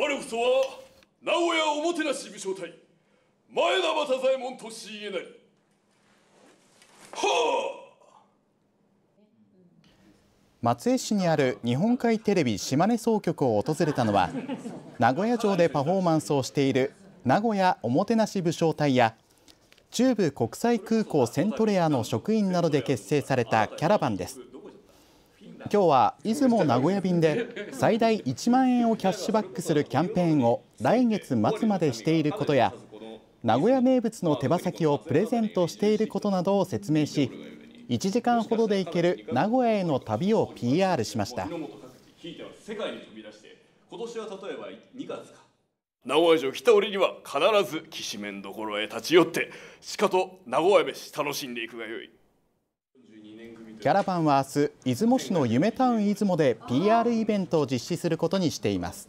我こそは名古屋おもてなし武将隊前田又左衛門俊家なり。はあ。松江市にある日本海テレビ島根総局を訪れたのは 名古屋城でパフォーマンスをしている名古屋おもてなし武将隊や中部国際空港セントレアの職員などで結成されたキャラバンです今日は出雲名古屋便で最大1万円をキャッシュバックするキャンペーンを来月末までしていることや名古屋名物の手羽先をプレゼントしていることなどを説明し1時間ほどで行ける名古屋への旅を PR しました世界に飛び出して今年は例えば2月か名古屋城来た折には必ずきしめんどころへ立ち寄って鹿と名古屋飯楽しんでいくがよい。キャラバンは明日出雲市の夢タウン出雲で PR イベントを実施することにしています。